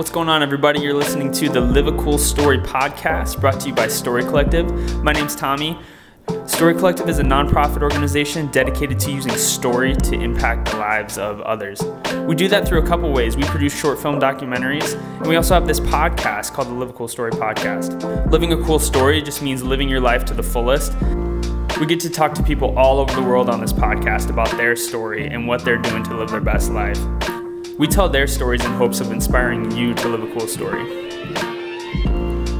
What's going on, everybody? You're listening to the Live a Cool Story podcast brought to you by Story Collective. My name's Tommy. Story Collective is a nonprofit organization dedicated to using story to impact the lives of others. We do that through a couple ways. We produce short film documentaries, and we also have this podcast called the Live a Cool Story podcast. Living a cool story just means living your life to the fullest. We get to talk to people all over the world on this podcast about their story and what they're doing to live their best life. We tell their stories in hopes of inspiring you to live a cool story.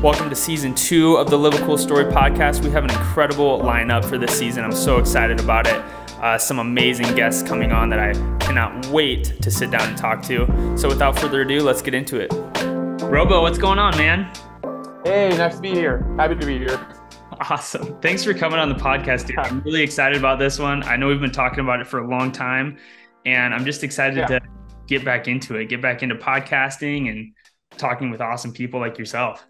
Welcome to season two of the Live a Cool Story podcast. We have an incredible lineup for this season. I'm so excited about it. Uh, some amazing guests coming on that I cannot wait to sit down and talk to. So, without further ado, let's get into it. Robo, what's going on, man? Hey, nice to be here. Happy to be here. Awesome. Thanks for coming on the podcast, dude. I'm really excited about this one. I know we've been talking about it for a long time, and I'm just excited yeah. to get back into it, get back into podcasting and talking with awesome people like yourself.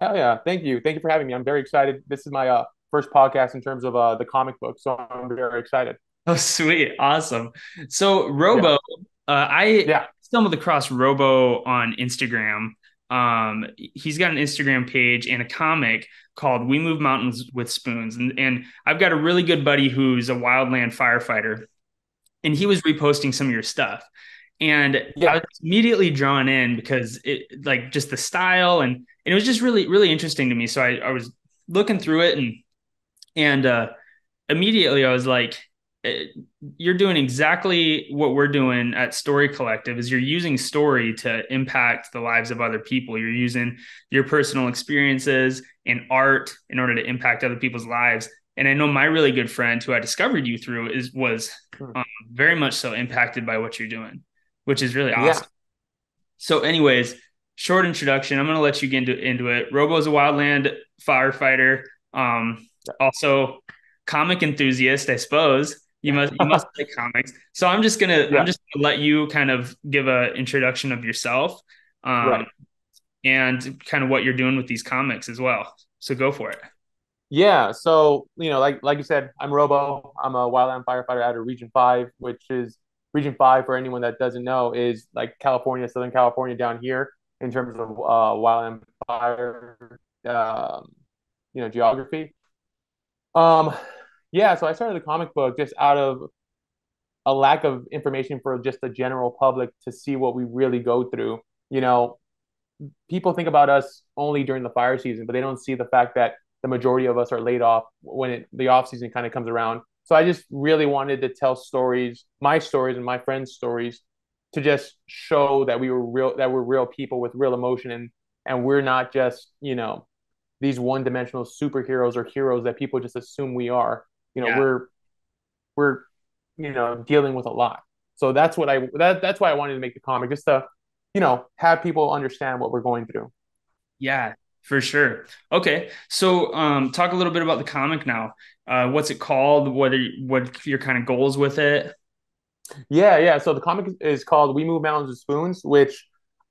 Hell yeah. Thank you. Thank you for having me. I'm very excited. This is my uh, first podcast in terms of uh, the comic book, so I'm very excited. Oh, sweet. Awesome. So, Robo, yeah. Uh, I yeah. stumbled across Robo on Instagram um, he's got an Instagram page and a comic called We Move Mountains with Spoons. And, and I've got a really good buddy who's a wildland firefighter, and he was reposting some of your stuff. And yeah. I was immediately drawn in because it like just the style and, and it was just really, really interesting to me. So I, I was looking through it and and uh immediately I was like, you're doing exactly what we're doing at story collective is you're using story to impact the lives of other people you're using your personal experiences and art in order to impact other people's lives and i know my really good friend who i discovered you through is was hmm. um, very much so impacted by what you're doing which is really awesome yeah. so anyways short introduction i'm going to let you get into, into it robo's a wildland firefighter um, also comic enthusiast i suppose you must you must like comics. So I'm just gonna yeah. I'm just gonna let you kind of give a introduction of yourself, um, right. and kind of what you're doing with these comics as well. So go for it. Yeah. So you know, like like you said, I'm Robo. I'm a wildland firefighter out of Region Five, which is Region Five for anyone that doesn't know is like California, Southern California down here in terms of uh, wildland fire, um, you know, geography. Um, yeah, so I started the comic book just out of a lack of information for just the general public to see what we really go through. You know, people think about us only during the fire season, but they don't see the fact that the majority of us are laid off when it, the off season kind of comes around. So I just really wanted to tell stories, my stories and my friends' stories, to just show that we were real, that we're real people with real emotion, and and we're not just you know these one dimensional superheroes or heroes that people just assume we are you know yeah. we're we're you know dealing with a lot so that's what i that, that's why i wanted to make the comic just to you know have people understand what we're going through yeah for sure. Okay. So um talk a little bit about the comic now. Uh what's it called? What are what your kind of goals with it? Yeah yeah. So the comic is called we move mountains with spoons which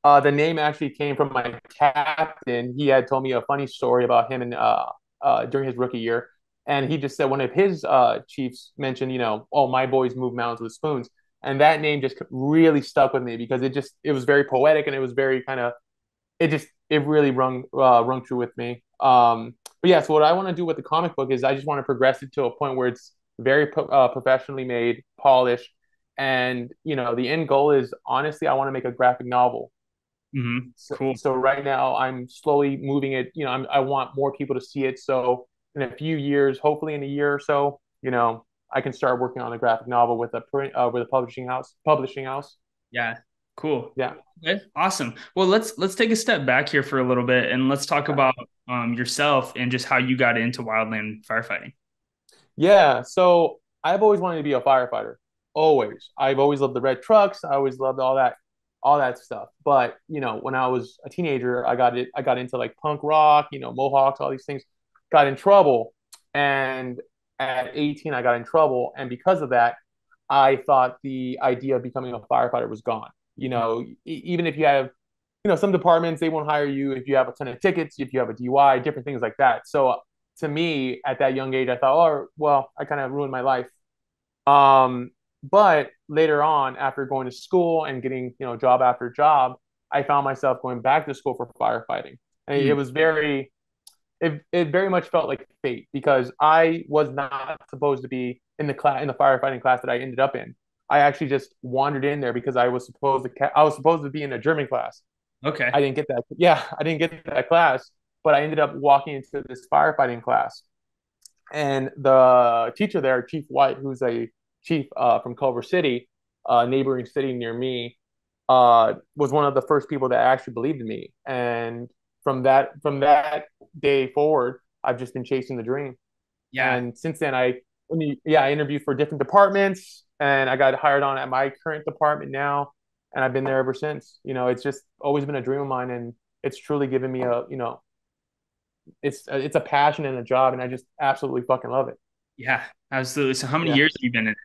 uh, the name actually came from my captain. He had told me a funny story about him and uh, uh, during his rookie year. And he just said one of his uh, chiefs mentioned, you know, oh, my boys move mountains with spoons. And that name just really stuck with me because it just, it was very poetic and it was very kind of, it just, it really rung, uh, rung true with me. Um, but yeah, so what I want to do with the comic book is I just want to progress it to a point where it's very uh, professionally made, polished. And, you know, the end goal is honestly, I want to make a graphic novel. Mm-hmm. Cool. So, so, right now I'm slowly moving it, you know, I'm, I want more people to see it. So in a few years, hopefully in a year or so, you know, I can start working on a graphic novel with a print uh, with a publishing house. Publishing house. Yeah. Cool. Yeah. Okay. Awesome. Well, let's let's take a step back here for a little bit and let's talk about um, yourself and just how you got into wildland firefighting. Yeah. So I've always wanted to be a firefighter. Always. I've always loved the red trucks. I always loved all that all that stuff. But you know, when I was a teenager, I got it. I got into like punk rock, you know, Mohawks, all these things got in trouble. And at 18, I got in trouble. And because of that, I thought the idea of becoming a firefighter was gone. You know, even if you have, you know, some departments, they won't hire you if you have a ton of tickets, if you have a DUI, different things like that. So to me, at that young age, I thought, oh, well, I kind of ruined my life. Um, but later on, after going to school and getting you know job after job, I found myself going back to school for firefighting, and mm. it was very, it it very much felt like fate because I was not supposed to be in the class in the firefighting class that I ended up in. I actually just wandered in there because I was supposed to I was supposed to be in a German class. Okay. I didn't get that. Yeah, I didn't get that class, but I ended up walking into this firefighting class, and the teacher there, Chief White, who's a chief uh, from Culver City, a neighboring city near me, uh, was one of the first people that actually believed in me. And from that from that day forward, I've just been chasing the dream. Yeah. And since then, I yeah I interviewed for different departments, and I got hired on at my current department now, and I've been there ever since. You know, it's just always been a dream of mine, and it's truly given me a you know, it's it's a passion and a job, and I just absolutely fucking love it. Yeah, absolutely. So, how many yeah. years have you been in?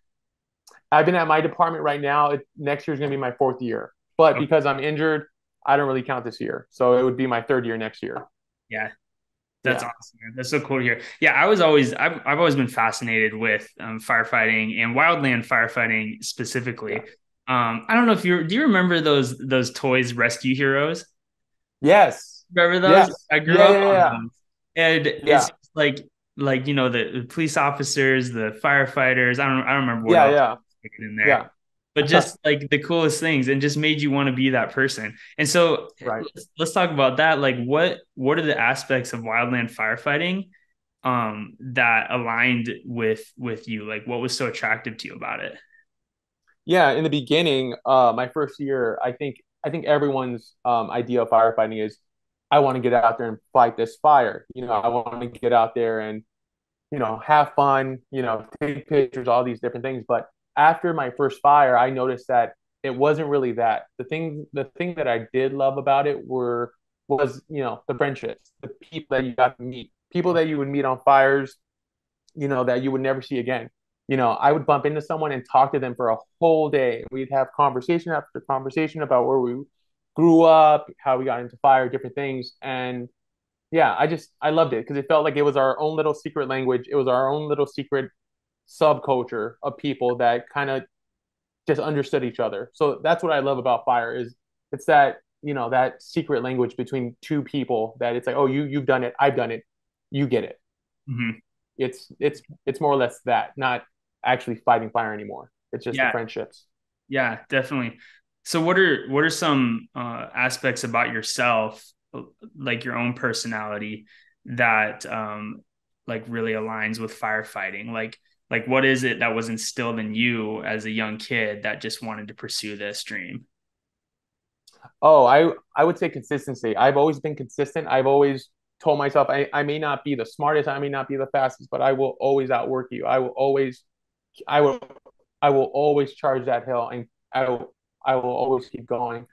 I've been at my department right now. It, next year is going to be my fourth year, but okay. because I'm injured, I don't really count this year. So it would be my third year next year. Yeah, that's yeah. awesome. Man. That's so cool to hear. Yeah, I was always I've I've always been fascinated with um, firefighting and wildland firefighting specifically. Yeah. Um, I don't know if you do you remember those those toys Rescue Heroes? Yes. Remember those? Yes. I grew yeah, up on them. And it's like like you know the, police officers, the firefighters. I don't I don't remember what yeah, yeah in there. Yeah. But just like the coolest things and just made you want to be that person. And so right. let's, let's talk about that. Like what what are the aspects of wildland firefighting um that aligned with with you? Like what was so attractive to you about it? Yeah, in the beginning, uh my first year, I think I think everyone's um idea of firefighting is I want to get out there and fight this fire. You know, I want to get out there and you know, have fun, you know, take pictures, all these different things. But after my first fire, I noticed that it wasn't really that. The thing, the thing that I did love about it were was you know the friendships, the people that you got to meet, people that you would meet on fires, you know that you would never see again. You know, I would bump into someone and talk to them for a whole day. We'd have conversation after conversation about where we grew up, how we got into fire, different things, and yeah, I just I loved it because it felt like it was our own little secret language. It was our own little secret subculture of people that kind of just understood each other. So that's what I love about fire is it's that you know that secret language between two people that it's like oh you you've done it I've done it you get it. Mm-hmm. It's it's it's more or less that not actually fighting fire anymore. It's just yeah. the friendships. Yeah, definitely. So what are what are some uh, aspects about yourself, like your own personality, that um, like really aligns with firefighting? Like like what is it that was instilled in you as a young kid that just wanted to pursue this dream? Oh i i would say consistency. I've always been consistent. I've always told myself I, I may not be the smartest i may not be the fastest but i will always outwork you. I will always i will i will always charge that hill and i will i will always keep going.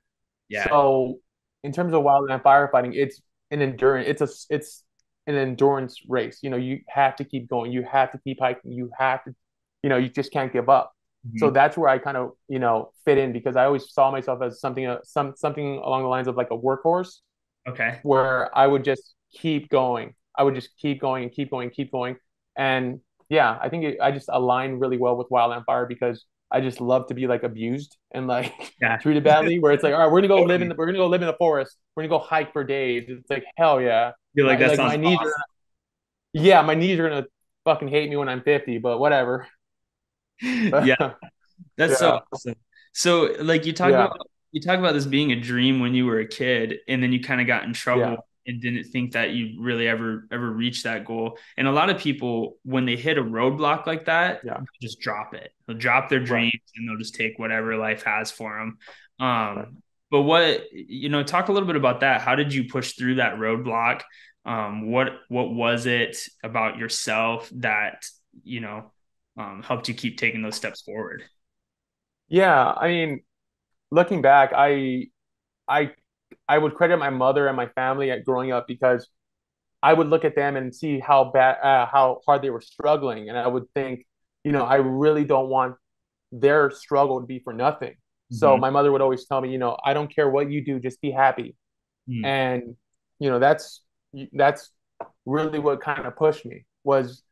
Yeah. So in terms of wildland firefighting it's an endurance it's a it's an endurance race. You know, you have to keep going. You have to keep hiking. You have to, you know, you just can't give up. Mm-hmm. So that's where I kind of, you know, fit in because I always saw myself as something, uh, some something along the lines of like a workhorse. Okay. Where I would just keep going. I would just keep going and keep going, and keep going. And yeah, I think it, I just align really well with Wildland Fire because I just love to be like abused and like yeah. treated badly. Where it's like, all right, we're gonna go live in the, we're gonna go live in the forest. We're gonna go hike for days. It's like hell yeah. You're like, that like, sounds my knees awesome. are, Yeah, my knees are gonna fucking hate me when I'm 50, but whatever. yeah, that's yeah. so awesome. So like you talk yeah. about you talk about this being a dream when you were a kid, and then you kind of got in trouble. And didn't think that you really ever ever reach that goal. And a lot of people, when they hit a roadblock like that, yeah. just drop it. They'll drop their dreams right. and they'll just take whatever life has for them. Um, right. But what you know, talk a little bit about that. How did you push through that roadblock? Um, what what was it about yourself that you know um, helped you keep taking those steps forward? Yeah, I mean, looking back, I I I would credit my mother and my family at growing up because I would look at them and see how bad uh, how hard they were struggling, and I would think, you know, I really don't want their struggle to be for nothing. So mm-hmm. my mother would always tell me, you know, I don't care what you do, just be happy. Mm. And you know, that's that's really what kind of pushed me was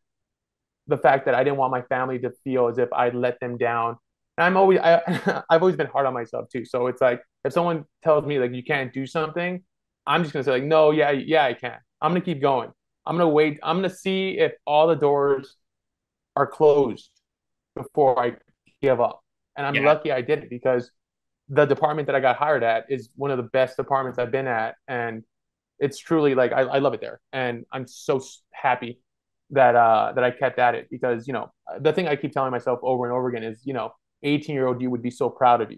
the fact that I didn't want my family to feel as if I let them down And I'm always I I've always been hard on myself too. So it's like if someone tells me like you can't do something, I'm just gonna say like no, yeah, yeah, I can. I'm gonna keep going. I'm gonna wait. I'm gonna see if all the doors are closed before I give up. And I'm yeah. lucky I did it because the department that I got hired at is one of the best departments I've been at, and it's truly like I, I love it there, and I'm so happy that uh that I kept at it because you know the thing I keep telling myself over and over again is you know 18 year old you would be so proud of you.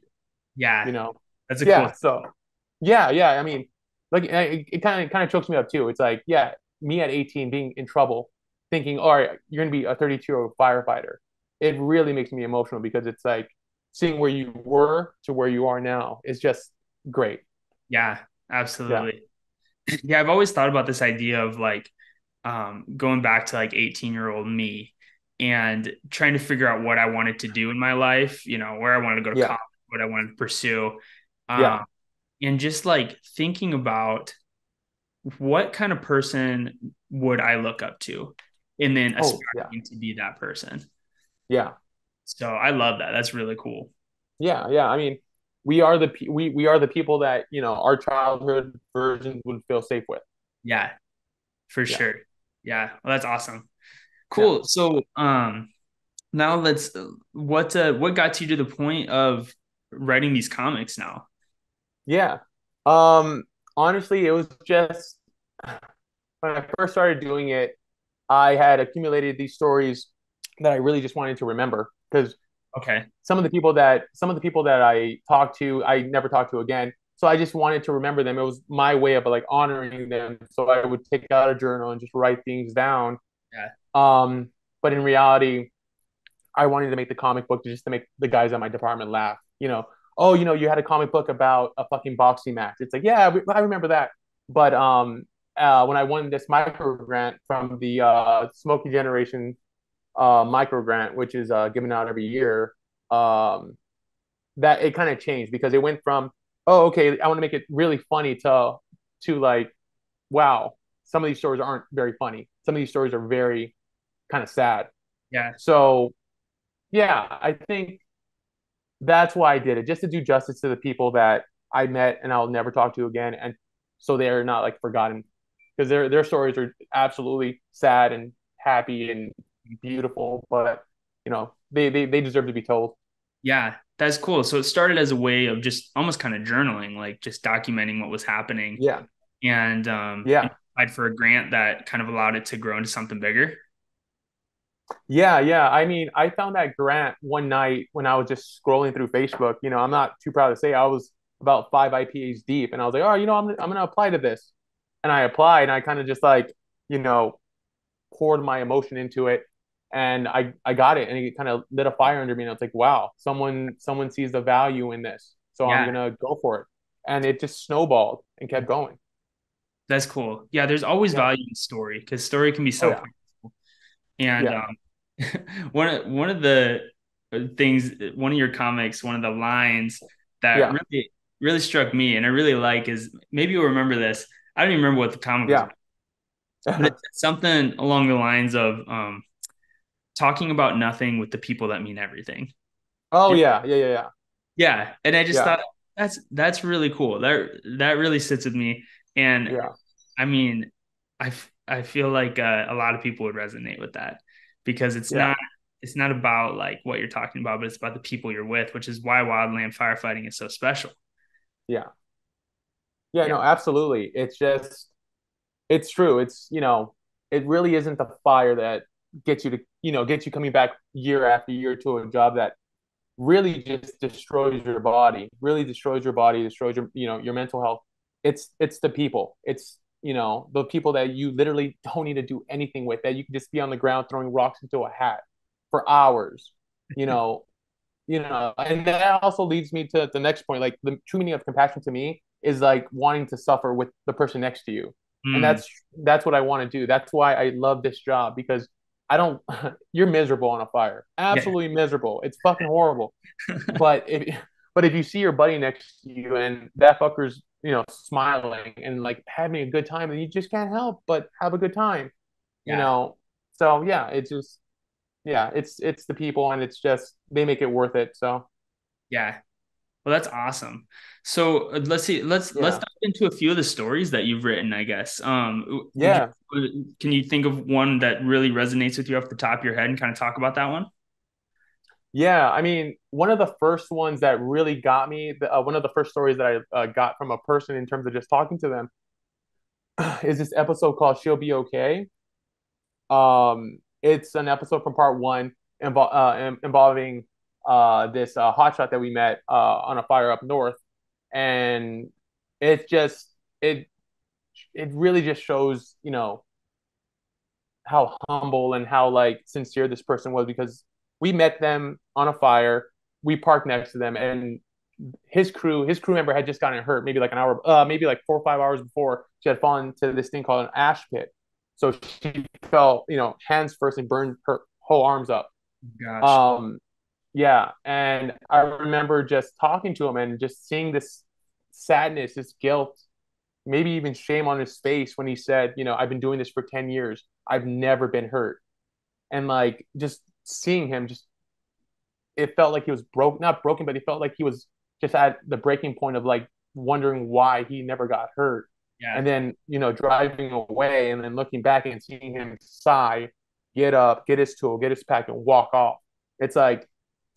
Yeah, you know that's a yeah. Cool. So yeah, yeah. I mean, like it kind of kind of chokes me up too. It's like yeah, me at 18 being in trouble, thinking, all right, you're gonna be a 32 year old firefighter. It really makes me emotional because it's like seeing where you were to where you are now is just great. Yeah, absolutely. Yeah, yeah I've always thought about this idea of like um, going back to like 18 year old me and trying to figure out what I wanted to do in my life, you know, where I wanted to go to yeah. college, what I wanted to pursue. Um, yeah. And just like thinking about what kind of person would I look up to and then aspiring oh, yeah. to be that person. Yeah. So I love that. That's really cool. Yeah, yeah. I mean, we are the we we are the people that you know our childhood versions would feel safe with. Yeah, for yeah. sure. Yeah, well, that's awesome. Cool. Yeah. So, um, now let's what uh, what got you to the point of writing these comics now? Yeah. Um. Honestly, it was just when I first started doing it, I had accumulated these stories that I really just wanted to remember because okay. some of the people that some of the people that I talked to I never talked to again. So I just wanted to remember them. It was my way of like honoring them. So I would take out a journal and just write things down. Yeah. Um but in reality I wanted to make the comic book just to make the guys at my department laugh you know oh you know you had a comic book about a fucking boxing match. It's like yeah I remember that. But um uh, when I won this micro grant from the uh, Smokey Generation uh, micro grant, which is uh, given out every year, um, that it kind of changed because it went from oh okay I want to make it really funny to to like wow some of these stories aren't very funny. Some of these stories are very kind of sad. Yeah. So yeah I think that's why I did it just to do justice to the people that I met and I'll never talk to again and so they're not like forgotten because their their stories are absolutely sad and happy and beautiful, but you know, they, they, they deserve to be told. Yeah, that's cool. So it started as a way of just almost kind of journaling, like just documenting what was happening. Yeah. And um yeah, applied for a grant that kind of allowed it to grow into something bigger. Yeah, yeah. I mean, I found that grant one night when I was just scrolling through Facebook. You know, I'm not too proud to say I was about five IPAs deep, and I was like, oh, you know, I'm I'm gonna apply to this, and I applied, and I kind of just like, you know, poured my emotion into it, and I I got it, and it kind of lit a fire under me, and I was like, wow, someone someone sees the value in this, so yeah. I'm gonna go for it, and it just snowballed and kept going. That's cool. Yeah, there's always yeah. value in story because story can be so oh, yeah. And um, one of one of the things, one of your comics, one of the lines that really really struck me, and I really like is maybe you'll remember this. I don't even remember what the comic yeah. was, but it's something along the lines of um, talking about nothing with the people that mean everything. Oh yeah, yeah, yeah, yeah. Yeah, and I just yeah. thought that's that's really cool. That that really sits with me, and yeah. I mean, I I feel like uh, a lot of people would resonate with that because it's yeah. not it's not about like what you're talking about, but it's about the people you're with, which is why wildland firefighting is so special. Yeah. Yeah, yeah. no, absolutely. It's just it's true. It's you know, it really isn't the fire that gets you to you know gets you coming back year after year to a job that really just destroys your body really destroys your body destroys your you know your mental health it's it's the people it's you know the people that you literally don't need to do anything with that you can just be on the ground throwing rocks into a hat for hours you know you know and that also leads me to the next point like the true meaning of compassion to me is like wanting to suffer with the person next to you mm. and that's that's what i want to do that's why i love this job because I don't. You're miserable on a fire. Absolutely yeah. miserable. It's fucking horrible. but if but if you see your buddy next to you and that fucker's you know smiling and like having a good time, and you just can't help but have a good time. Yeah. You know. So yeah, it's just yeah, it's it's the people and it's just they make it worth it. So yeah. Well, that's awesome. So uh, let's see. Let's yeah. let's dive into a few of the stories that you've written. I guess. Um, yeah. You, can you think of one that really resonates with you off the top of your head and kind of talk about that one? Yeah, I mean, one of the first ones that really got me, uh, one of the first stories that I uh, got from a person in terms of just talking to them, is this episode called "She'll Be Okay." Um, it's an episode from part one invo- uh, involving uh, this uh, hotshot that we met uh, on a fire up north, and it just it it really just shows you know how humble and how like sincere this person was because we met them on a fire. We parked next to them, and his crew, his crew member had just gotten hurt, maybe like an hour, uh, maybe like four or five hours before. She had fallen to this thing called an ash pit, so she fell, you know, hands first and burned her whole arms up. Gotcha. Um, yeah, and I remember just talking to him and just seeing this sadness, this guilt, maybe even shame on his face when he said, you know, I've been doing this for ten years. I've never been hurt, and like just seeing him just it felt like he was broke not broken but he felt like he was just at the breaking point of like wondering why he never got hurt. Yeah. and then you know driving away and then looking back and seeing him sigh get up get his tool get his pack and walk off. It's like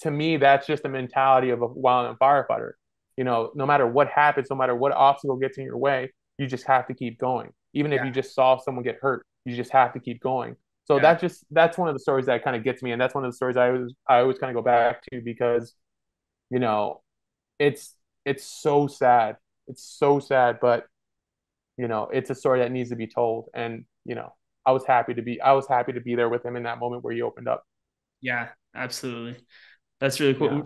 to me that's just the mentality of a wildland firefighter. You know no matter what happens no matter what obstacle gets in your way you just have to keep going. Even yeah. if you just saw someone get hurt you just have to keep going so yeah. that just that's one of the stories that kind of gets me, and that's one of the stories I always I always kind of go back to because, you know, it's it's so sad. It's so sad, but you know, it's a story that needs to be told. And you know, I was happy to be I was happy to be there with him in that moment where he opened up. Yeah, absolutely. That's really cool. Yeah.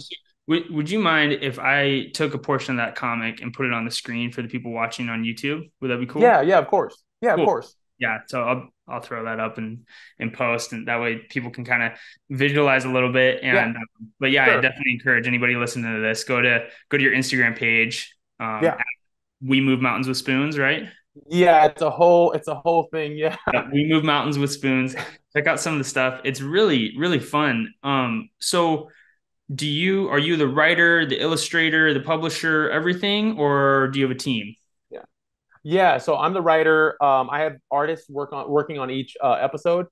Would, would you mind if I took a portion of that comic and put it on the screen for the people watching on YouTube? Would that be cool? Yeah, yeah, of course. Yeah, cool. of course yeah, so I'll I'll throw that up and and post, and that way people can kind of visualize a little bit. And yeah. Um, but yeah, sure. I definitely encourage anybody listening to this go to go to your Instagram page. Um, yeah, we move mountains with spoons, right? Yeah, it's a whole it's a whole thing. Yeah. yeah, we move mountains with spoons. Check out some of the stuff. It's really really fun. Um, so do you are you the writer, the illustrator, the publisher, everything, or do you have a team? Yeah, so I'm the writer. Um, I have artists work on working on each uh, episode.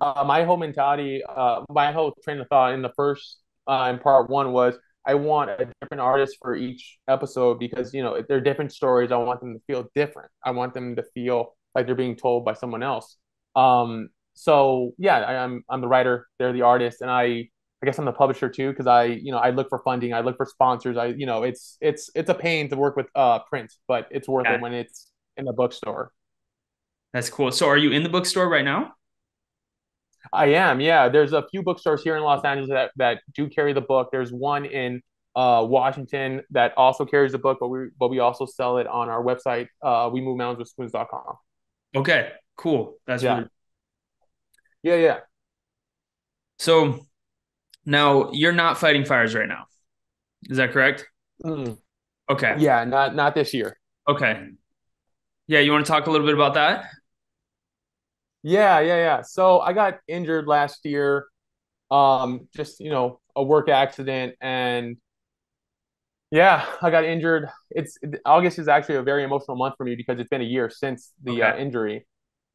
Uh, my whole mentality, uh, my whole train of thought in the first uh, in part one was I want a different artist for each episode because you know they're different stories. I want them to feel different. I want them to feel like they're being told by someone else. Um, so yeah, I, I'm I'm the writer. They're the artist, and I I guess I'm the publisher too because I, you know, I look for funding, I look for sponsors. I, you know, it's it's it's a pain to work with uh print, but it's worth yeah. it when it's in the bookstore. That's cool. So, are you in the bookstore right now? I am. Yeah, there's a few bookstores here in Los Angeles that that do carry the book. There's one in uh, Washington that also carries the book, but we but we also sell it on our website, uh, we move mountains with spoons.com. Okay, cool. That's yeah. Yeah, yeah. So now you're not fighting fires right now. Is that correct? Mm. Okay. Yeah, not not this year. Okay. Yeah, you want to talk a little bit about that? Yeah, yeah, yeah. So I got injured last year. Um, just you know, a work accident, and yeah, I got injured. It's August is actually a very emotional month for me because it's been a year since the uh, okay. uh, injury.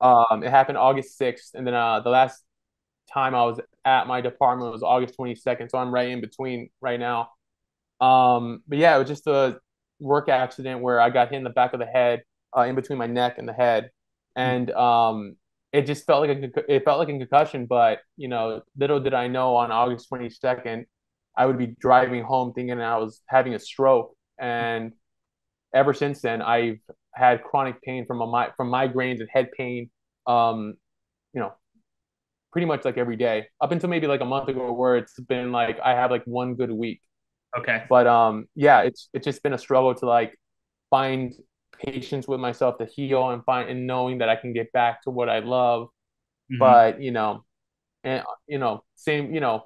Um, it happened August sixth, and then uh, the last time I was at my department was August 22nd. So I'm right in between right now. Um, but yeah, it was just a work accident where I got hit in the back of the head, uh, in between my neck and the head, and um, it just felt like a it felt like a concussion. But you know, little did I know on August 22nd, I would be driving home thinking I was having a stroke, and ever since then, I've had chronic pain from a from migraines and head pain. Um, you know, pretty much like every day up until maybe like a month ago where it's been like I have like one good week. Okay. But um yeah, it's it's just been a struggle to like find patience with myself to heal and find and knowing that I can get back to what I love. Mm-hmm. But, you know, and you know, same, you know,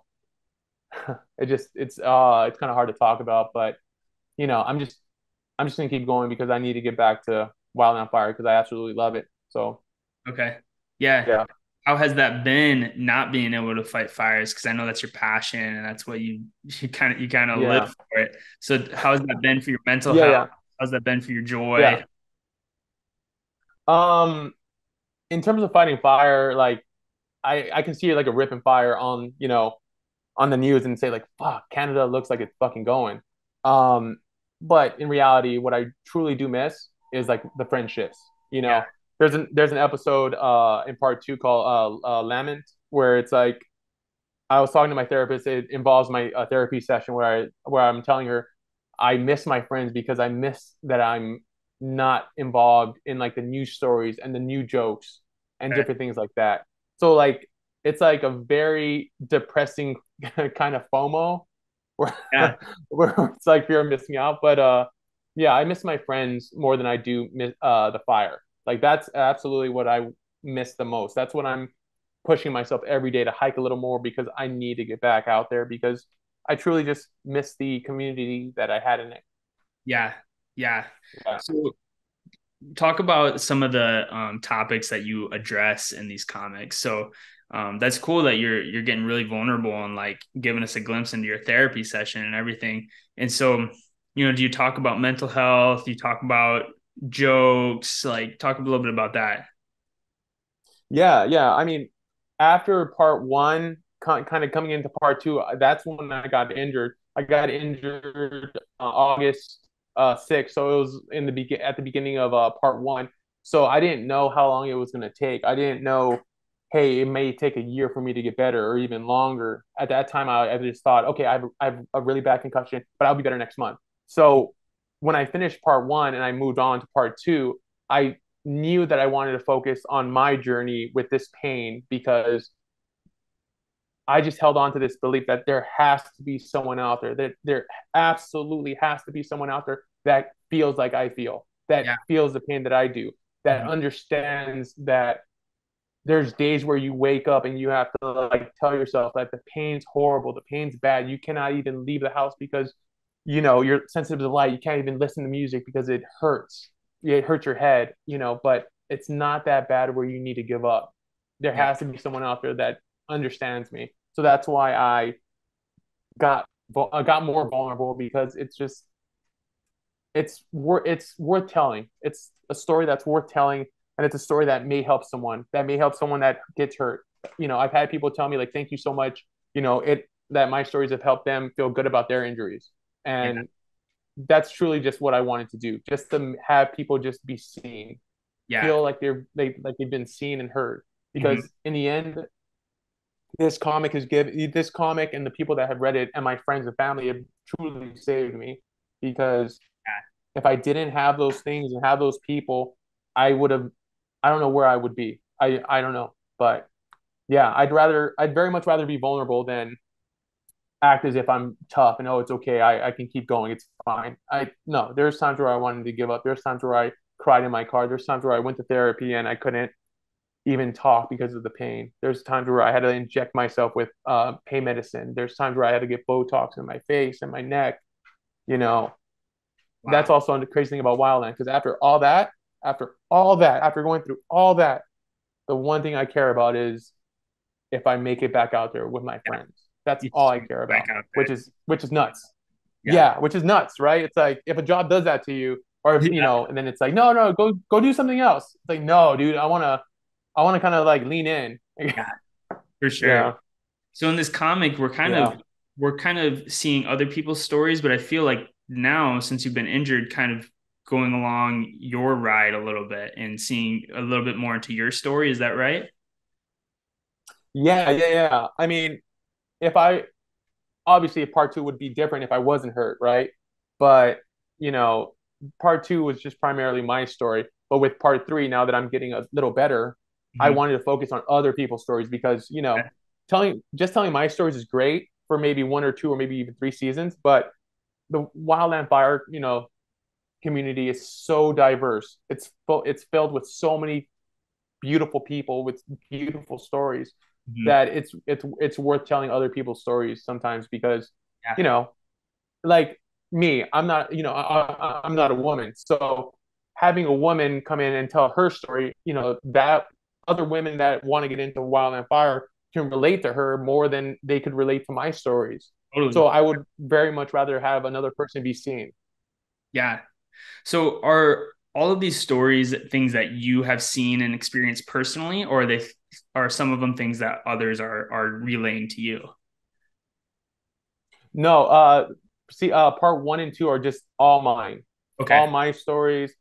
it just it's uh it's kind of hard to talk about, but you know, I'm just I'm just gonna keep going because I need to get back to Wildland Fire because I absolutely love it. So okay, yeah, yeah, how has that been not being able to fight fires? Because I know that's your passion and that's what you you kind of you kind of yeah. live for it. So how has that been for your mental yeah, health? Yeah. How's that been for your joy? Um, in terms of fighting fire, like I I can see like a rip and fire on you know on the news and say like fuck Canada looks like it's fucking going. Um, but in reality, what I truly do miss is like the friendships. You know, there's an there's an episode uh in part two called uh, uh lament where it's like I was talking to my therapist. It involves my uh, therapy session where I where I'm telling her I miss my friends because I miss that I'm not involved in like the news stories and the new jokes and okay. different things like that. So like it's like a very depressing kind of FOMO where, yeah. where it's like you're missing out. But uh yeah, I miss my friends more than I do miss uh the fire. Like that's absolutely what I miss the most. That's what I'm pushing myself every day to hike a little more because I need to get back out there because I truly just miss the community that I had in it. Yeah. Yeah. yeah. So talk about some of the um, topics that you address in these comics. So um, that's cool that you're you're getting really vulnerable and like giving us a glimpse into your therapy session and everything. And so, you know, do you talk about mental health? Do you talk about jokes? Like, talk a little bit about that. Yeah, yeah. I mean, after part one, kind of coming into part two, that's when I got injured. I got injured uh, August uh, 6th, so it was in the be- at the beginning of uh, part one. So I didn't know how long it was going to take. I didn't know, hey, it may take a year for me to get better or even longer. At that time, I, I just thought, okay, I have, I have a really bad concussion, but I'll be better next month. So when I finished part one and I moved on to part two, I knew that I wanted to focus on my journey with this pain because I just held on to this belief that there has to be someone out there, that there absolutely has to be someone out there that feels like I feel, that yeah. feels the pain that I do, that mm-hmm. understands that there's days where you wake up and you have to like tell yourself that the pain's horrible, the pain's bad. You cannot even leave the house because you know you're sensitive to light you can't even listen to music because it hurts. It hurts your head you know but it's not that bad where you need to give up. There has to be someone out there that understands me. So that's why i got I got more vulnerable because it's just it's worth it's worth telling. It's a story that's worth telling and it's a story that may help someone that may help someone that gets hurt. You know i've had people tell me like thank you so much you know it that my stories have helped them feel good about their injuries and yeah. that's truly just what I wanted to do, just to have people just be seen, yeah. feel like they're they like they've been seen and heard. Because mm-hmm. in the end, this comic has given this comic and the people that have read it and my friends and family have truly saved me because yeah. if I didn't have those things and have those people, I would have I don't know where I would be. I I don't know, but yeah, I'd rather I'd very much rather be vulnerable than act as if I'm tough and oh, it's okay. I, I can keep going. It's fine. I no, there's times where I wanted to give up. There's times where I cried in my car. There's times where I went to therapy and I couldn't even talk because of the pain. There's times where I had to inject myself with uh, pain medicine. There's times where I had to get Botox in my face and my neck. You know, wow. that's also the crazy thing about Wildland because after all that, after all that, after going through all that, the one thing I care about is if I make it back out there with my friends. That's all I care about, which is which is nuts. Yeah. yeah. which is nuts, right? It's like if a job does that to you, or if, yeah. you know, and then it's like, no, no, go go do something else. It's like, no, dude, I wanna I wanna kind of like lean in. yeah, for sure. Yeah. So in this comic, we're kind of we're kind of seeing other people's stories, but I feel like now since you've been injured, kind of going along your ride a little bit and seeing a little bit more into your story. Is that right? Yeah, yeah, yeah. I mean, if I obviously part two would be different if I wasn't hurt, right? But you know, part two was just primarily my story. But with part three, now that I'm getting a little better, mm-hmm. I wanted to focus on other people's stories because you know, telling just telling my stories is great for maybe one or two or maybe even three seasons, but the Wildland Fire, you know, community is so diverse. It's full, it's filled with so many beautiful people with beautiful stories mm-hmm. that it's it's it's worth telling other people's stories sometimes because yeah. you know like me i'm not you know I, i'm not a woman so having a woman come in and tell her story you know that other women that want to get into wildland fire can relate to her more than they could relate to my stories. Totally. So I would very much rather have another person be seen. Yeah. So are all of these stories things that you have seen and experienced personally, or are they are some of them things that others are are relaying to you? No, uh see uh part one and two are just all mine. Okay. All my stories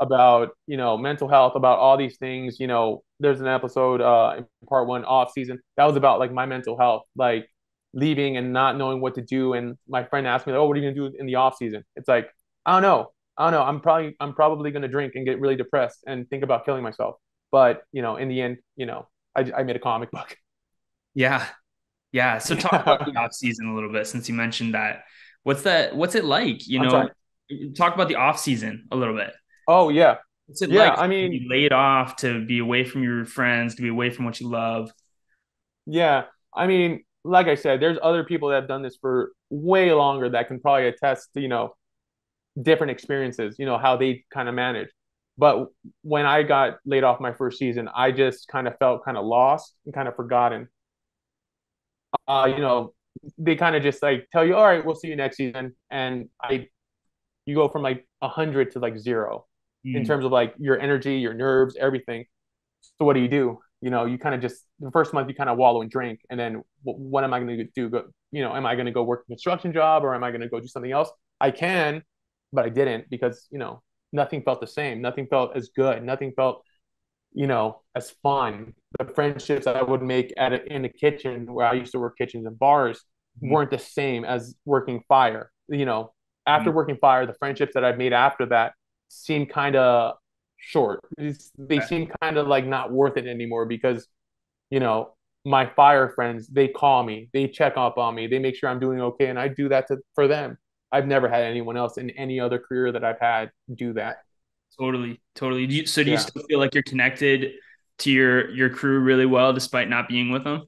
about, you know, mental health, about all these things. You know, there's an episode uh in part one off season that was about like my mental health, like leaving and not knowing what to do. And my friend asked me, Oh, what are you gonna do in the off season? It's like, I don't know. I don't know. I'm probably I'm probably gonna drink and get really depressed and think about killing myself. But you know, in the end, you know, I, I made a comic book. Yeah, yeah. So talk about the off season a little bit since you mentioned that. What's that? What's it like? You know, talk about the off season a little bit. Oh yeah. What's it yeah, like? I mean, be laid off to be away from your friends, to be away from what you love. Yeah, I mean, like I said, there's other people that have done this for way longer that can probably attest to you know different experiences, you know, how they kind of manage. But when I got laid off my first season, I just kind of felt kind of lost and kind of forgotten. Uh, you know, they kind of just like tell you, all right, we'll see you next season. And I, you go from like a hundred to like zero mm. in terms of like your energy, your nerves, everything. So what do you do? You know, you kind of just the first month you kind of wallow and drink, and then what, what am I going to do? Go, you know, am I going to go work a construction job or am I going to go do something else? I can, but I didn't because you know nothing felt the same. Nothing felt as good. Nothing felt you know as fun. The friendships that I would make at a, in the kitchen where I used to work kitchens and bars mm-hmm. weren't the same as working fire. You know, after mm-hmm. working fire, the friendships that I've made after that seem kind of short. It's, they okay. seem kind of like not worth it anymore because you know my fire friends they call me they check up on me they make sure i'm doing okay and i do that to, for them I've never had anyone else in any other career that I've had do that. Totally, totally. Do you, so do yeah. you still feel like you're connected to your your crew really well despite not being with them?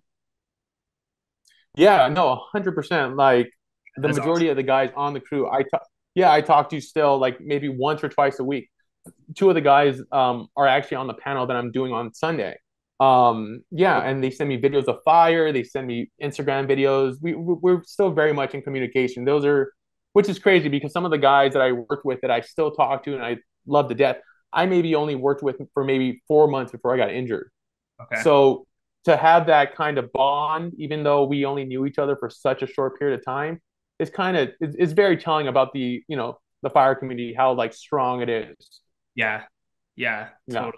Yeah, no, hundred percent. Like the That's majority awesome. of the guys on the crew, I talk. Yeah, I talk to still like maybe once or twice a week. Two of the guys um, are actually on the panel that I'm doing on Sunday. Um, yeah, and they send me videos of fire. They send me Instagram videos. We we're still very much in communication. Those are which is crazy because some of the guys that I worked with that I still talk to and I love to death, I maybe only worked with for maybe four months before I got injured. Okay. So to have that kind of bond, even though we only knew each other for such a short period of time, is kind of it's, it's very telling about the you know the fire community how like strong it is. Yeah, yeah, totally.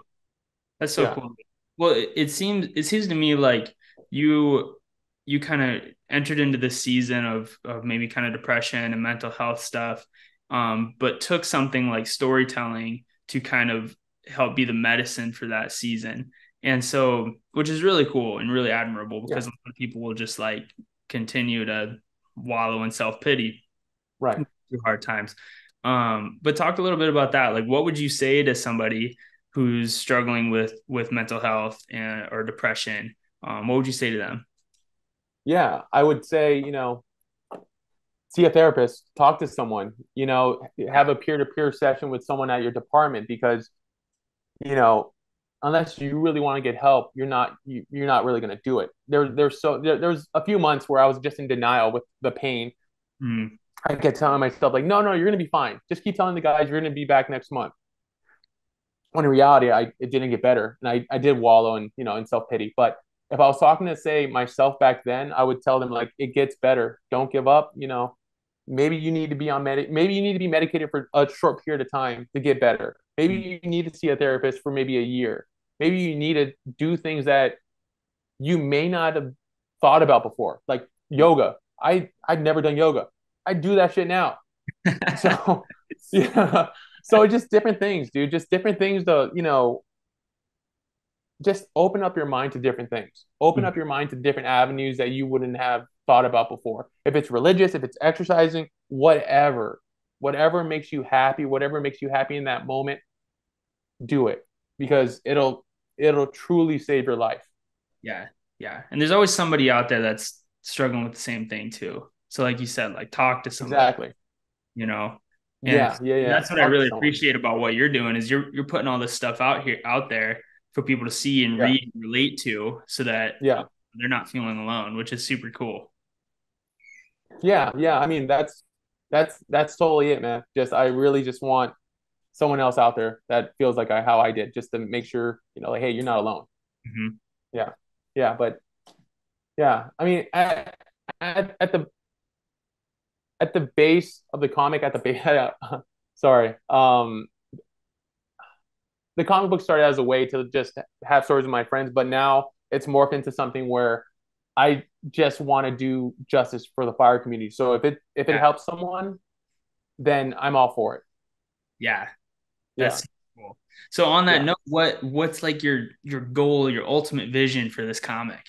That's so yeah. cool. Well, it, it seems it seems to me like you you kind of entered into this season of of maybe kind of depression and mental health stuff, um, but took something like storytelling to kind of help be the medicine for that season. And so, which is really cool and really admirable because yeah. people will just like continue to wallow in self pity, right, through hard times. Um, but talk a little bit about that. Like, what would you say to somebody who's struggling with with mental health and or depression? Um, what would you say to them? Yeah, I would say, you know, see a therapist, talk to someone, you know, have a peer to peer session with someone at your department because, you know, unless you really want to get help, you're not you, you're not really going to do it. There there's so there, there was a few months where I was just in denial with the pain. Mm. I kept telling myself like, no, no, you're going to be fine. Just keep telling the guys you're going to be back next month. When in reality, I it didn't get better, and I I did wallow in you know in self pity, but if I was talking to say myself back then, I would tell them like it gets better. Don't give up. You know, maybe you need to be on med. Maybe you need to be medicated for a short period of time to get better. Maybe mm. you need to see a therapist for maybe a year. Maybe you need to do things that you may not have thought about before, like yoga. I I'd never done yoga. I do that shit now. so yeah. So just different things, dude. Just different things to you know just open up your mind to different things. Open mm-hmm. up your mind to different avenues that you wouldn't have thought about before. If it's religious, if it's exercising, whatever, whatever makes you happy, whatever makes you happy in that moment, do it because it'll it'll truly save your life. Yeah. Yeah. And there's always somebody out there that's struggling with the same thing too. So like you said, like talk to somebody. Exactly. You know. And yeah, yeah, yeah. That's what talk I really appreciate about what you're doing is you're you're putting all this stuff out here out there for people to see and yeah. read and relate to so that yeah they're not feeling alone which is super cool yeah yeah i mean that's that's that's totally it man just i really just want someone else out there that feels like I, how i did just to make sure you know like hey you're not alone mm-hmm. yeah yeah but yeah i mean at, at, at the at the base of the comic at the base sorry um the comic book started as a way to just have stories with my friends but now it's morphed into something where i just want to do justice for the fire community so if it if it yeah. helps someone then i'm all for it yeah that's yeah. cool so on that yeah. note what what's like your your goal your ultimate vision for this comic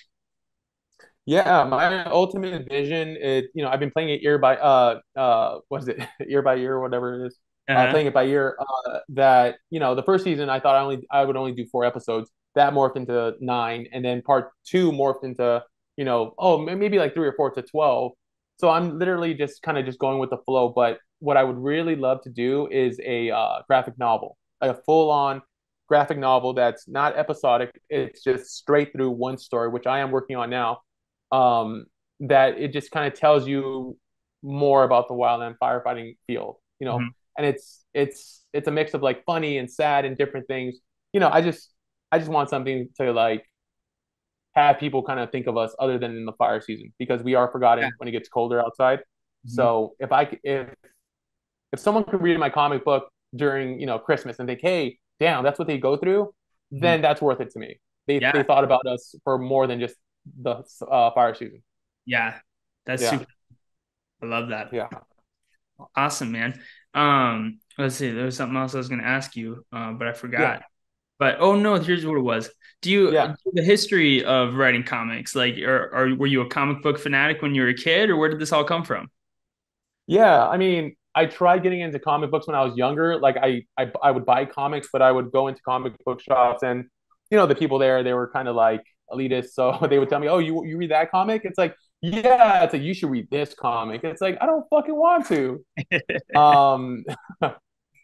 yeah, my ultimate vision is, you know, I've been playing it year by uh uh was it year by year, or whatever it is. Uh, uh-huh. Uh, playing it by year. Uh, that you know, the first season I thought I only I would only do four episodes. That morphed into nine, and then part two morphed into you know, oh maybe like three or four to twelve. So I'm literally just kind of just going with the flow. But what I would really love to do is a uh, graphic novel, a full on graphic novel that's not episodic. It's just straight through one story, which I am working on now um, that it just kind of tells you more about the wildland firefighting field, you know. Mm-hmm. And it's it's it's a mix of like funny and sad and different things. You know, I just I just want something to like have people kind of think of us other than in the fire season because we are forgotten yeah. when it gets colder outside. Mm-hmm. So if I if if someone could read my comic book during you know Christmas and think, hey, damn, that's what they go through, mm-hmm. then that's worth it to me. They yeah. they thought about us for more than just the uh, fire season. Yeah, that's yeah. super. I love that. Yeah, awesome, man. Um, let's see. There was something else I was going to ask you, uh, but I forgot. Yeah. But oh no, here's what it was. Do you yeah. the history of writing comics? Like, or, or were you a comic book fanatic when you were a kid, or where did this all come from? Yeah, I mean, I tried getting into comic books when I was younger. Like, I I, I would buy comics, but I would go into comic book shops, and you know, the people there, they were kind of like, elitist. So they would tell me, "Oh, you you read that comic?" It's like, yeah, it's like you should read this comic. It's like I don't fucking want to. um,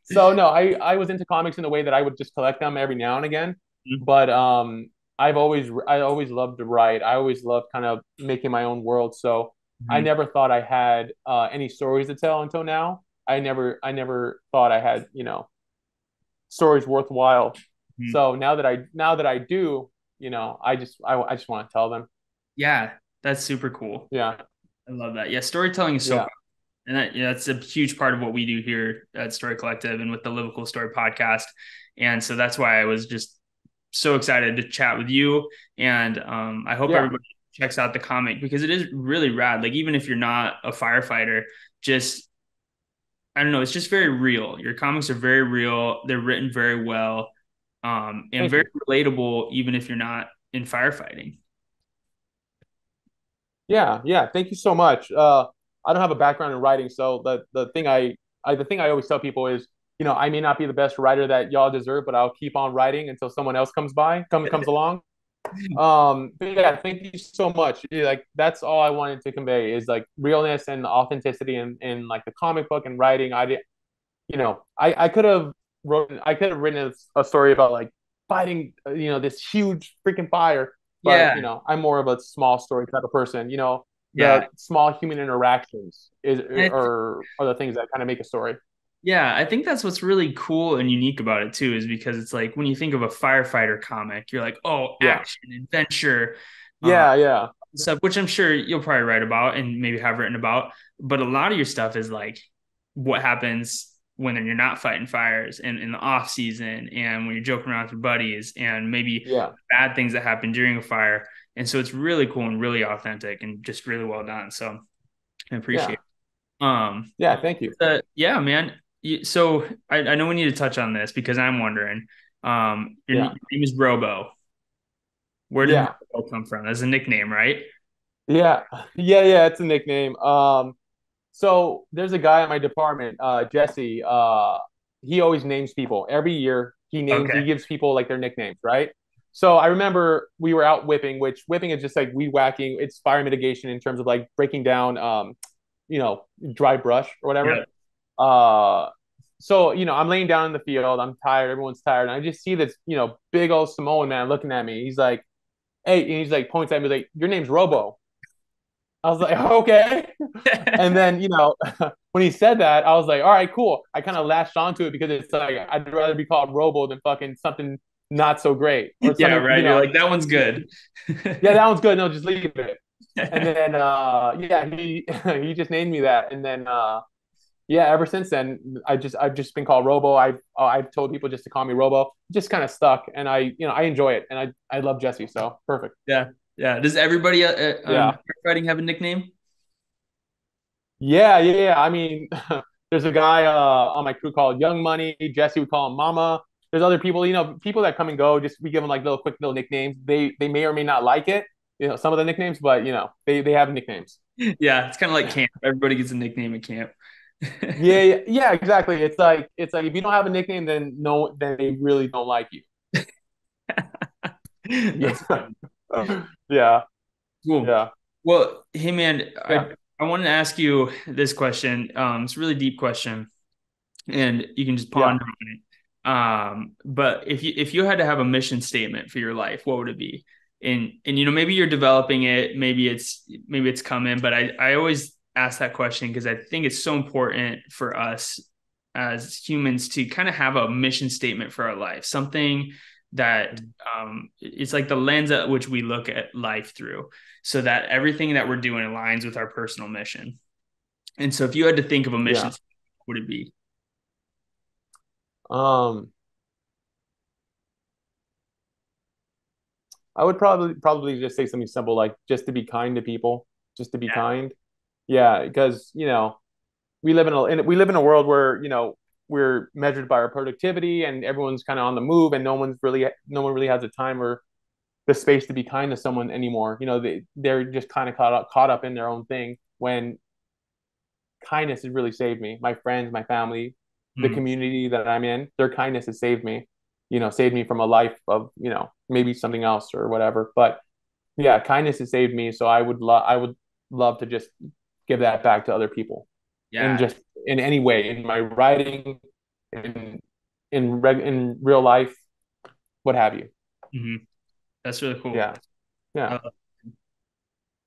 so no, I I was into comics in the way that I would just collect them every now and again. Mm-hmm. But um, I've always I always loved to write. I always loved kind of making my own world. So mm-hmm. I never thought I had uh, any stories to tell until now. I never I never thought I had you know stories worthwhile. Mm-hmm. So now that I now that I do, you know, I just I, I just want to tell them. Yeah, that's super cool. Yeah, I love that. Yeah, storytelling is so, yeah. and that, yeah, that's a huge part of what we do here at Story Collective and with the Live Cool Story podcast. And so that's why I was just so excited to chat with you. And um, I hope yeah. everybody checks out the comic because it is really rad. Like even if you're not a firefighter, just I don't know, it's just very real. Your comics are very real. They're written very well um, and Thank very you. relatable, even if you're not in firefighting. Yeah, yeah. Thank you so much. Uh, I don't have a background in writing, so the the thing I, I the thing I always tell people is, you know, I may not be the best writer that y'all deserve, but I'll keep on writing until someone else comes by, comes comes along. Um, but yeah, thank you so much. Like that's all I wanted to convey is like realness and authenticity in, in like the comic book and writing. I did, you know, I I could have wrote I could have written a, story about like fighting uh, you know this huge freaking fire. But, yeah. you know, I'm more of a small story type of person. You know, yeah, small human interactions is are are the things that kind of make a story. Yeah, I think that's what's really cool and unique about it too, is because it's like when you think of a firefighter comic, you're like, oh, action, adventure. Yeah, um, yeah. Stuff, which I'm sure you'll probably write about and maybe have written about. But a lot of your stuff is like what happens when you're not fighting fires and in the off season and when you're joking around with your buddies and maybe yeah. bad things that happen during a fire. And so it's really cool and really authentic and just really well done. So I appreciate yeah. it. Um, yeah, thank you. Uh, yeah, man. So I, I know we need to touch on this because I'm wondering, um, your, yeah. name is Robo. Where did yeah. Robo come from? As a nickname, right? Yeah. Yeah. Yeah. It's a nickname. Um, so there's a guy in my department, uh, Jesse. Uh, he always names people every year. He names, okay. he gives people like their nicknames, right? So I remember we were out whipping, which whipping is just like weed whacking. It's fire mitigation in terms of like breaking down, um, you know, dry brush or whatever. Yeah. Uh, so you know, I'm laying down in the field. I'm tired. Everyone's tired. And I just see this, you know, big old Samoan man looking at me. He's like, "Hey," and he's like points at me like, "Your name's Robo." I was like, "Okay." and then you know, when he said that, I was like, "All right, cool." I kind of latched onto it because it's like I'd rather be called Robo than fucking something not so great. yeah, right. You know, You're like that one's good. yeah, that one's good. No, just leave it. and then uh, yeah, he he just named me that, and then uh, yeah, ever since then, I just I've just been called Robo. I've uh, I've told people just to call me Robo. Just kind of stuck, and I you know I enjoy it, and I I love Jesse, so perfect. Yeah, yeah. Does everybody uh, uh um, yeah. fighting have a nickname? Yeah, yeah, yeah. I mean, there's a guy uh, on my crew called Young Money. Jesse would call him Mama. There's other people, you know, people that come and go. Just we give them like little quick little nicknames. They they may or may not like it, you know, some of the nicknames, but you know, they they have nicknames. Yeah, it's kind of like camp. Everybody gets a nickname at camp yeah, yeah, yeah, exactly. It's like it's like if you don't have a nickname, then no, then they really don't like you. yeah. yeah. Cool. Yeah. Well, hey man, yeah. I, I wanted to ask you this question. Um, it's a really deep question, and you can just ponder yeah. on it. Um, but if you if you had to have a mission statement for your life, what would it be? And and you know maybe you're developing it, maybe it's maybe it's coming, but I I always ask that question because I think it's so important for us as humans to kind of have a mission statement for our life, something that um, it's like the lens at which we look at life through, so that everything that we're doing aligns with our personal mission. And so, if you had to think of a mission, yeah. what would it be? Um, I would probably probably just say something simple like just to be kind to people, just to be yeah. kind. Yeah, because you know, we live in a we live in a world where you know we're measured by our productivity and everyone's kind of on the move and no one's really no one really has the time or the space to be kind to someone anymore. You know, they they're just kind of caught up caught up in their own thing when kindness has really saved me. My friends, my family, the hmm. community that I'm in, their kindness has saved me. You know, saved me from a life of you know maybe something else or whatever. But yeah, kindness has saved me. So I would love I would love to just give that back to other people. Yeah. And just in any way, in my writing, in in reg- in real life, what have you. Mm-hmm. That's really cool. Yeah. Yeah. Uh,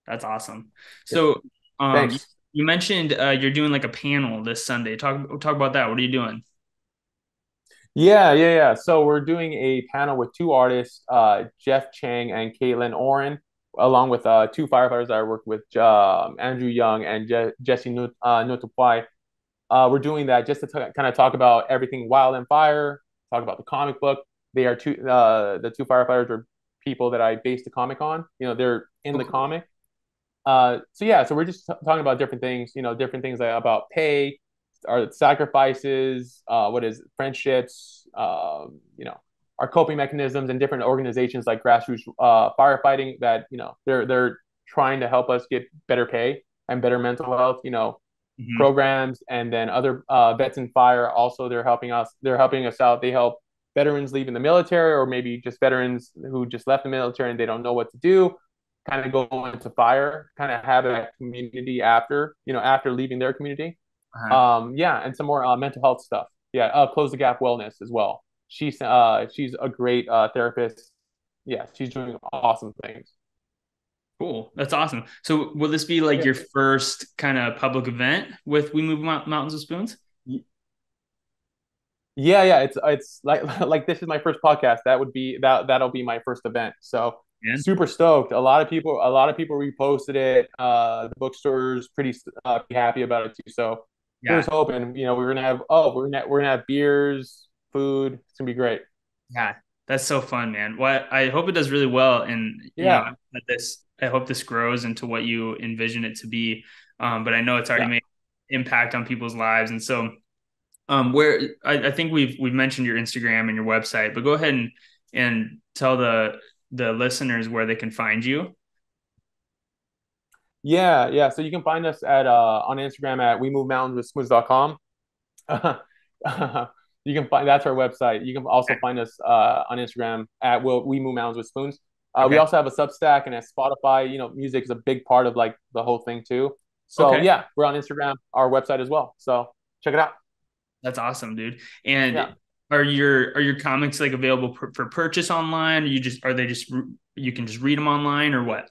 that's awesome. So, um, you, you, mentioned uh, you're doing like a panel this Sunday. Talk talk about that. What are you doing? Yeah, yeah, yeah. So we're doing a panel with two artists, uh, Jeff Chang and Caitlin Oren along with uh, two firefighters that I worked with, uh, Andrew Young and Je- Jesse Nut- uh, Nutupwai. Uh, we're doing that just to t- kind of talk about everything wildland fire, talk about the comic book. They are two, uh, the two firefighters are people that I based the comic on. You know, they're in the comic. Uh, so yeah, so we're just t- talking about different things, you know, different things like about pay, our sacrifices, uh, what is friendships, um, you know, our coping mechanisms and different organizations like grassroots uh, firefighting that you know they're they're trying to help us get better pay and better mental health you know mm-hmm. programs and then other uh, vets in fire also they're helping us they're helping us out they help veterans leaving the military or maybe just veterans who just left the military and they don't know what to do kind of go into fire kind of have a community after you know after leaving their community uh-huh. um yeah and some more uh, mental health stuff yeah uh, close the gap wellness as well she's uh she's a great uh therapist. Yeah, she's doing awesome things. Cool. That's awesome. So will this be like your first kind of public event with We Move Mountains with Spoons? Yeah, yeah. It's it's like like this is my first podcast. That would be that that'll be my first event. So yeah. super stoked. A lot of people a lot of people reposted it. Uh the bookstore's pretty uh, happy about it too. So yeah. here's hoping, you know, we're gonna have oh, we're gonna we're gonna have beers, food. It's gonna be great. Yeah, that's so fun, man. What I hope it does really well, and yeah, know, this I hope this grows into what you envision it to be. Um, but I know it's already yeah. made impact on people's lives, and so um, where I, I think we've we've mentioned your Instagram and your website, but go ahead and and tell the the listeners where they can find you. Yeah, yeah. So you can find us at uh on Instagram at we move mountains with spoons.com. you can find that's our website. You can also find us uh, on Instagram at will we move mountains with spoons. Uh, okay. We also have a Substack and a Spotify. You know, music is a big part of like the whole thing too. So okay. yeah, we're on Instagram, our website as well. So check it out. That's awesome, dude. And yeah. are your are your comics like available for, for purchase online? Or you just are they just you can just read them online or what?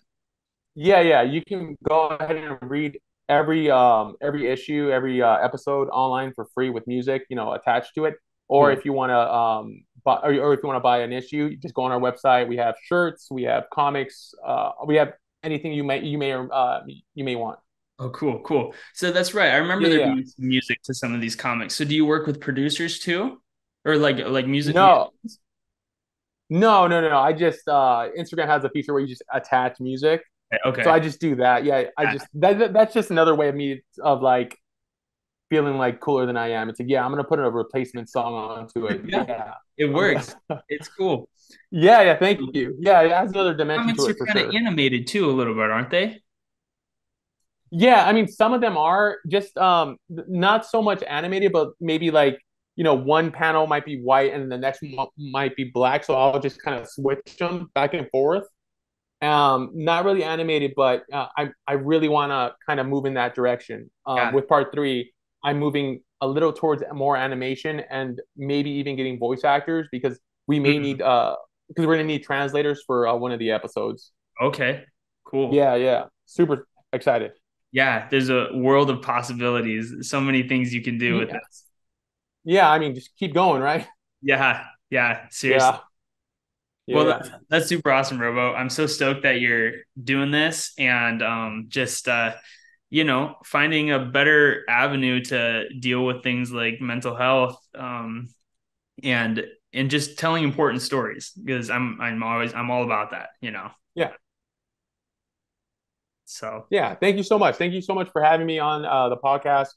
Yeah, yeah. You can go ahead and read every um every issue, every uh, episode online for free with music, you know, attached to it. Or if you want to um buy, or, or if you want to buy an issue, just go on our website. We have shirts, we have comics, uh, we have anything you may you may uh you may want. Oh, cool, cool. So that's right. I remember yeah, there yeah. being music to some of these comics. So do you work with producers too, or like like music? No, no, no, no. I just uh Instagram has a feature where you just attach music. Okay. So I just do that. Yeah, I just that, that that's just another way of me of like feeling like cooler than I am. It's like, yeah, I'm gonna put a replacement song onto it. yeah. yeah. It works. it's cool. Yeah, yeah, thank you. Yeah, it adds another dimension Comics to it. are kind of sure. animated too, a little bit, aren't they? Yeah, I mean, some of them are just um not so much animated, but maybe like you know one panel might be white and the next one might be black. So I'll just kind of switch them back and forth. Um, not really animated, but uh, I I really want to kind of move in that direction. Um, with part three, I'm moving a little towards more animation and maybe even getting voice actors because we may mm-hmm. need uh because we're gonna need translators for uh, one of the episodes. Okay, cool. Yeah, yeah, super excited. Yeah, there's a world of possibilities. So many things you can do yeah. with this. Yeah, I mean, just keep going, right? Yeah, yeah, seriously. Yeah. Yeah. Well, that's, that's, super awesome, Robo. I'm so stoked that you're doing this and um, just uh, you know finding a better avenue to deal with things like mental health um, and and just telling important stories because I'm I'm always I'm all about that, you know. Yeah. So yeah, thank you so much. Thank you so much for having me on uh, the podcast.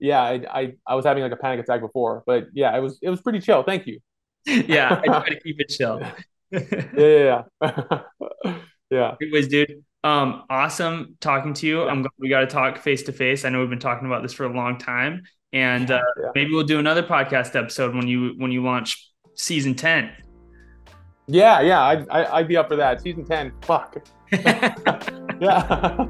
Yeah, I, I I was having like a panic attack before, but yeah, it was it was pretty chill. Thank you. yeah, I try to keep it chill. yeah, yeah, yeah. Anyways, dude, um, awesome talking to you. I'm glad we got to talk face to face. I know we've been talking about this for a long time, and uh, yeah. maybe we'll do another podcast episode when you when you launch season ten. Yeah, yeah, I'd, I'd be up for that. Season ten. Fuck. yeah,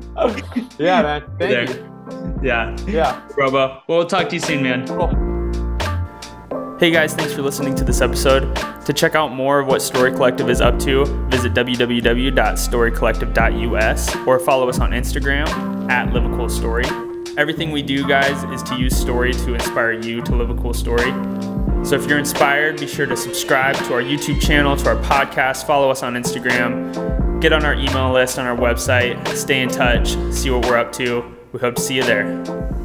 yeah, man. Thank there. you. Yeah, yeah, Robo. Well, we'll talk to you soon, man. Cool. Hey guys, thanks for listening to this episode. To check out more of what Story Collective is up to, visit www.storycollective.us or follow us on Instagram at Live a Cool Story. Everything we do, guys, is to use story to inspire you to live a cool story. So if you're inspired, be sure to subscribe to our YouTube channel, to our podcast, follow us on Instagram, get on our email list on our website, stay in touch, see what we're up to. We hope to see you there.